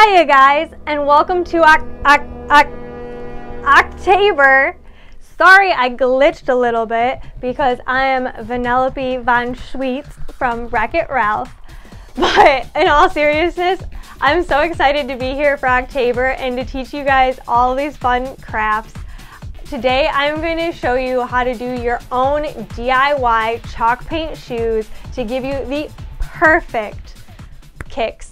Hiya guys, and welcome to Oc- Oc- Oc- October. Sorry I glitched a little bit because I am Vanellope Von Schweetz from Wreck-It Ralph. But in all seriousness, I'm so excited to be here for October and to teach you guys all these fun crafts. Today I'm going to show you how to do your own DIY chalk paint shoes to give you the perfect kicks.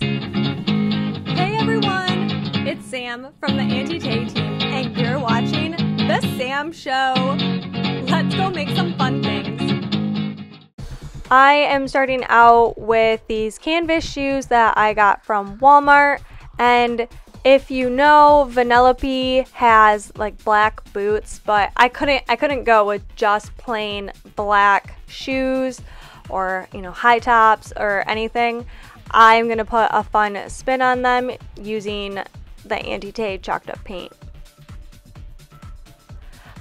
Everyone, it's Sam from the Auntie Tay team and you're watching The Sam Show. Let's go make some fun things. I am starting out with these canvas shoes that I got from Walmart and if you know Vanellope has like black boots but I couldn't I couldn't go with just plain black shoes or you know high tops or anything I'm gonna put a fun spin on them using the Auntie Tay chalked up paint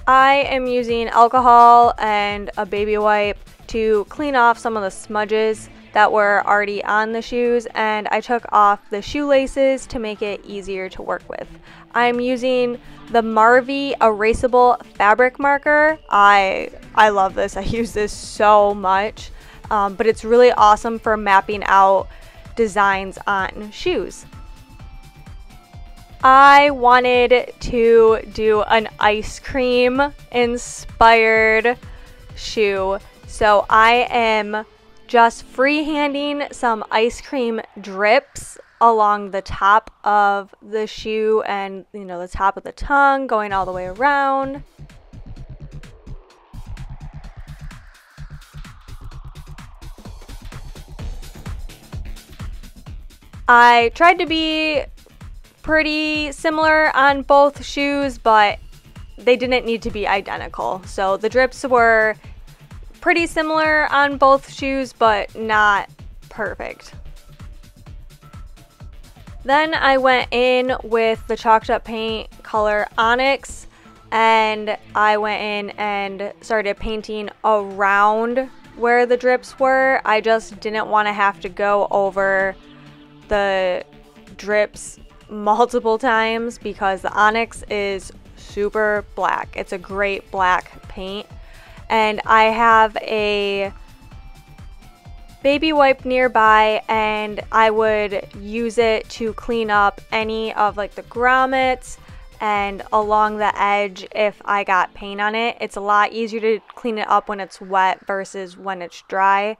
I am using alcohol and a baby wipe to clean off some of the smudges that were already on the shoes and I took off the shoelaces to make it easier to work with. I'm using the Marvy erasable fabric marker. I I love this. I use this so much. Um, but it's really awesome for mapping out designs on shoes. I wanted to do an ice cream inspired shoe so I am just freehanding some ice cream drips along the top of the shoe and you know the top of the tongue going all the way around. I tried to be pretty similar on both shoes, but they didn't need to be identical. So the drips were pretty similar on both shoes, but not perfect. Then I went in with the chalked up paint color Onyx and I went in and started painting around where the drips were. I just didn't want to have to go over the drips multiple times because the Onyx is super black. It's a great black paint and I have a baby wipe nearby and I would use it to clean up any of like the grommets and along the edge if I got paint on it. It's a lot easier to clean it up when it's wet versus when it's dry.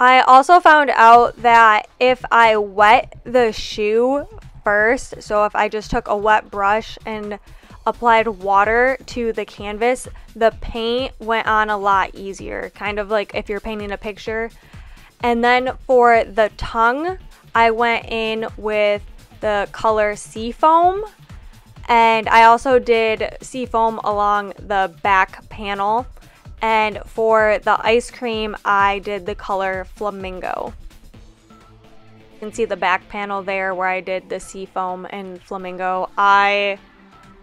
I also found out that if I wet the shoe first, so if I just took a wet brush and applied water to the canvas, the paint went on a lot easier, kind of like if you're painting a picture. And then for the tongue, I went in with the color Seafoam. And I also did Seafoam along the back panel. And for the ice cream, I did the color Flamingo. You can see the back panel there where I did the Seafoam and Flamingo. I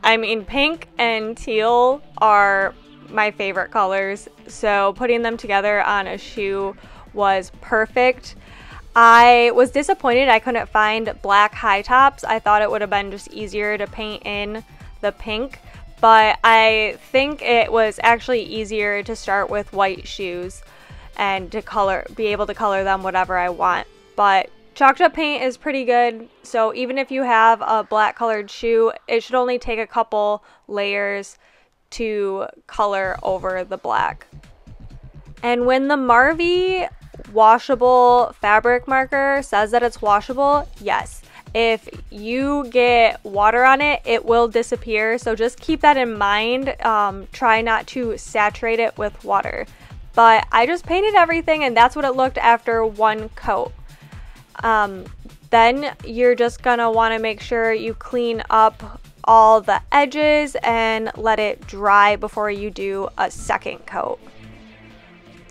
I mean, pink and teal are my favorite colors, so putting them together on a shoe was perfect. I was disappointed I couldn't find black high tops. I thought it would have been just easier to paint in the pink, but I think it was actually easier to start with white shoes and to color be able to color them whatever I want. But Chalked up paint is pretty good, so even if you have a black colored shoe, it should only take a couple layers to color over the black. And when the Marvy washable fabric marker says that it's washable, yes. If you get water on it, it will disappear, so just keep that in mind. Um, try not to saturate it with water. But I just painted everything and that's what it looked after one coat. Um, then you're just gonna wanna make sure you clean up all the edges and let it dry before you do a second coat.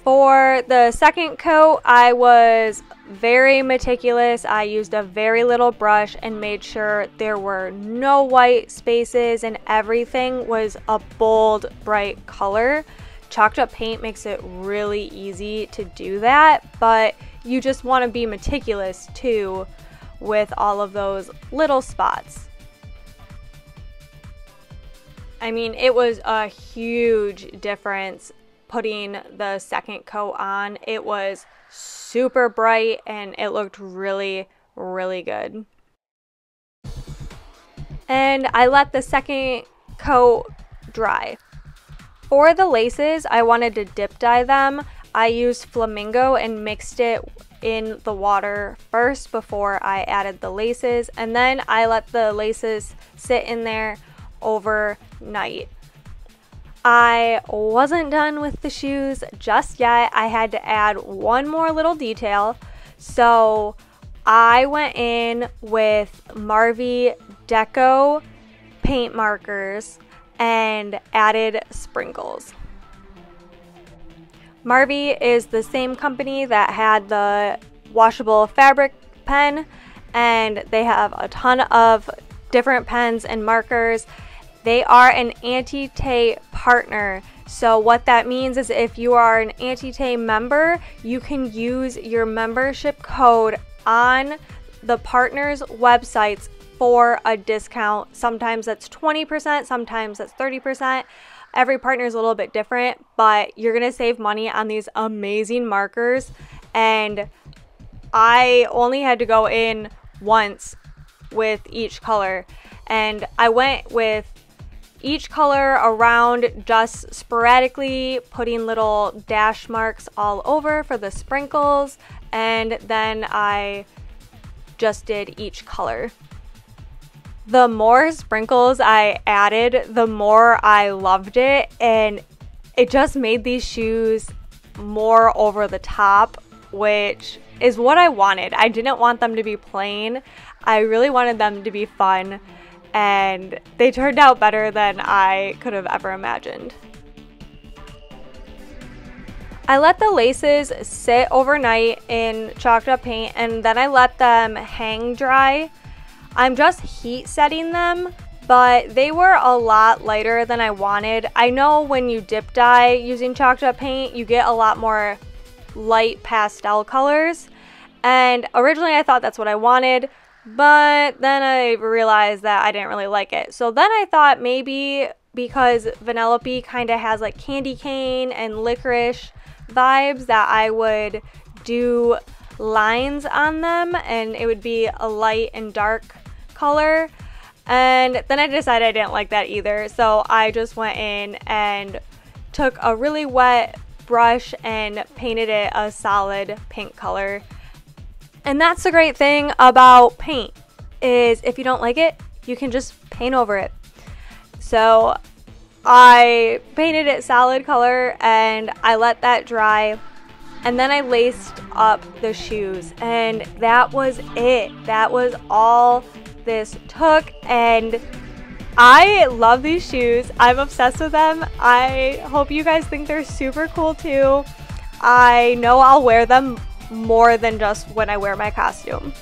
For the second coat, I was very meticulous. I used a very little brush and made sure there were no white spaces and everything was a bold, bright color. Chalked up paint makes it really easy to do that, but you just want to be meticulous too with all of those little spots. I mean, it was a huge difference putting the second coat on. It was super bright and it looked really, really good. And I let the second coat dry. For the laces, I wanted to dip dye them. I used flamingo and mixed it in the water first before I added the laces and then I let the laces sit in there overnight. I wasn't done with the shoes just yet. I had to add one more little detail. So I went in with Marvy Deco paint markers and added sprinkles. Marvy is the same company that had the washable fabric pen and they have a ton of different pens and markers they are an Auntie Tay partner. So what that means is if you are an Auntie Tay member, you can use your membership code on the partners' websites for a discount. Sometimes that's 20%, sometimes that's 30%. Every partner is a little bit different, but you're going to save money on these amazing markers. And I only had to go in once with each color. And I went with each color around just sporadically putting little dash marks all over for the sprinkles and then I just did each color. The more sprinkles I added, the more I loved it and it just made these shoes more over the top, which is what I wanted. I didn't want them to be plain. I really wanted them to be fun and they turned out better than I could have ever imagined. I let the laces sit overnight in chalked up paint and then I let them hang dry. I'm just heat setting them, but they were a lot lighter than I wanted. I know when you dip dye using chalked up paint, you get a lot more light pastel colors. And originally I thought that's what I wanted, but then I realized that I didn't really like it. So then I thought maybe because Vanellope kind of has like candy cane and licorice vibes that I would do lines on them and it would be a light and dark color. And then I decided I didn't like that either. So I just went in and took a really wet brush and painted it a solid pink color. And that's the great thing about paint is if you don't like it, you can just paint over it. So I painted it solid color and I let that dry and then I laced up the shoes and that was it. That was all this took and I love these shoes. I'm obsessed with them. I hope you guys think they're super cool too. I know I'll wear them more than just when I wear my costume.